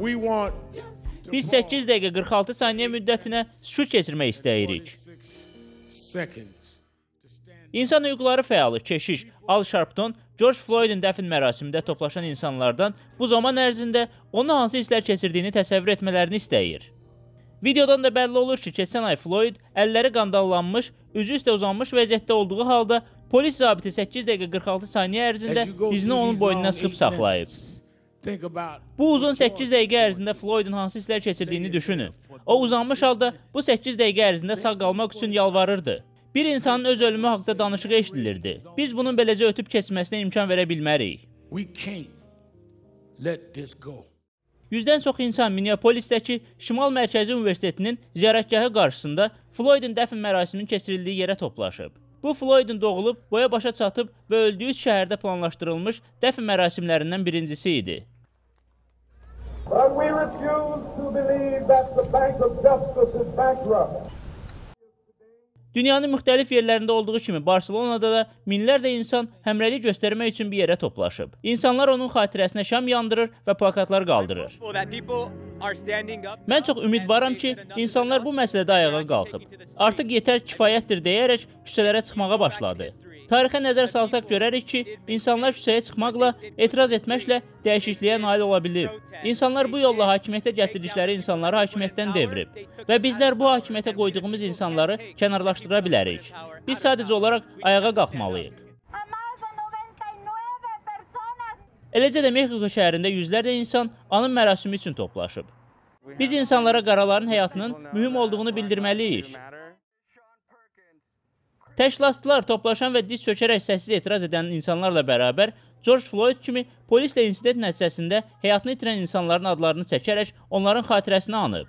We want Biz 8 dəqiqə 46 saniyə müddətinə sükut keçirmək istəyirik. İnsan hüquqları fəalı keşiş Al Sharpton George Floyd'un dəfn mərasimində toplaşan insanlardan bu zaman ərzində onun hansı hisslər keçirdiyini təsəvvür etmələrini istəyir. Videodan da bəlli olur ki, keçən ay Floyd əlləri qandallanmış, üzü üstə uzanmış vəziyyətdə olduğu halda polis zabiti 8 dəqiqə 46 saniyə ərzində dizini onun boynuna sıxıb saxlayıb. Minutes, think about Bu uzun 8 dəqiqə ərzində Floydun hansı hisslər keçirdiyini düşünün. O uzanmış halda bu 8 dəqiqə ərzində sağ qalmaq üçün yalvarırdı. Bir insanın öz ölümü haqqında danışığı eşidilirdi. Biz bunun beləcə ötüb keçməsinə imkan verə bilmərik. we can't let this go. Yüzdən çox insan Minneapolisdəki Şimal Mərkəzi Universitetinin ziyarətgahı qarşısında Floydun dəfn mərasiminin keçirildiyi yerə toplaşıb. Bu Floydun doğulub, boya başa çatıb və öldüyü şəhərdə planlaşdırılmış dəfn mərasimlərindən birincisi idi. But we refuse to believe that the Bank of Justice is bankrupt. Dünyanın müxtəlif yerlərində olduğu kimi Barselonada da minlərlə insan həmrəylik göstərmək üçün bir yerə toplaşıb. İnsanlar onun xatirəsinə şam yandırır və plakatlar qaldırır. Mən çox ümidvaram ki, insanlar bu məsələdə ayağa qalxıb. Artıq yetər kifayətdir deyərək küçələrə çıxmağa başladı. Tarixə nəzər salsaq görərik ki, insanlar küçəyə çıxmaqla, etiraz etməklə dəyişikliyə nail ola bilir. İnsanlar bu yolla hakimiyyətə gətirdikləri insanları hakimiyyətdən devrib və bizlər bu hakimiyyətə qoyduğumuz insanları kənarlaşdıra bilərik. Biz sadəcə olaraq ayağa qalxmalıyıq. a más de 99 personas Eləcə də Mexiko şəhərində yüzlərlə insan anım mərasimi üçün toplaşıb. Biz insanlara qaraların həyatının mühüm olduğunu bildirməliyik. Təşkilatçılar toplaşan və diz çökərək səssiz etiraz edən insanlarla bərabər George Floyd kimi polislə insident nəticəsində həyatını itirən insanların adlarını çəkərək onların xatirəsini anıb.